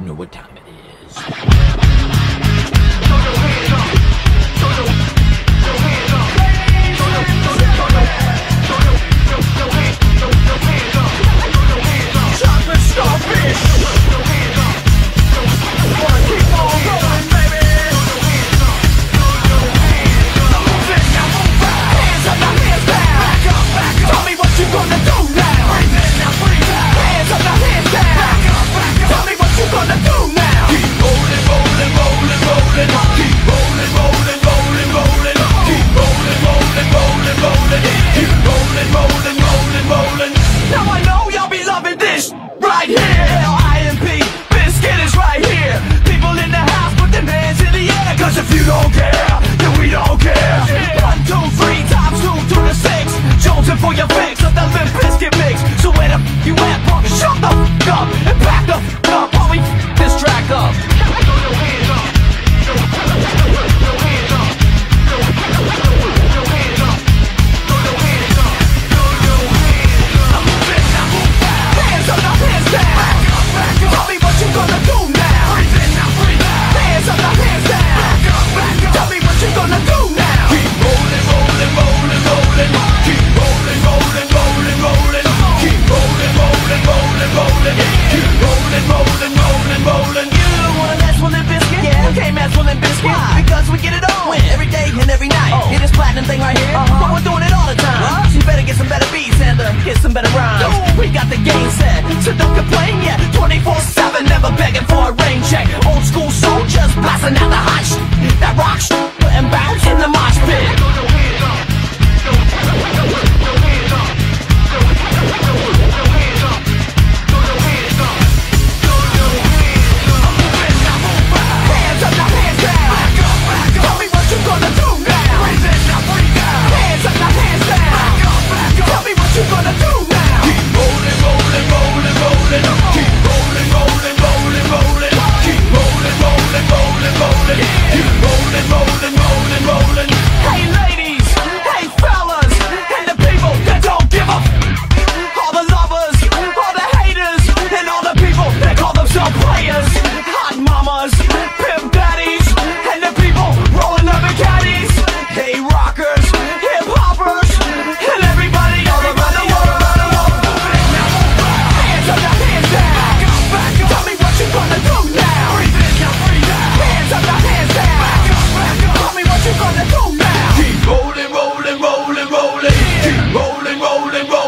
You know what time it is. right here. platinum thing right here. Uh -huh. But we're doing it all the time. What? So better get some better beats and uh, get some better rhymes. Dude. We got the game set.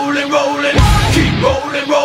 rolling, rolling, keep rolling, rolling.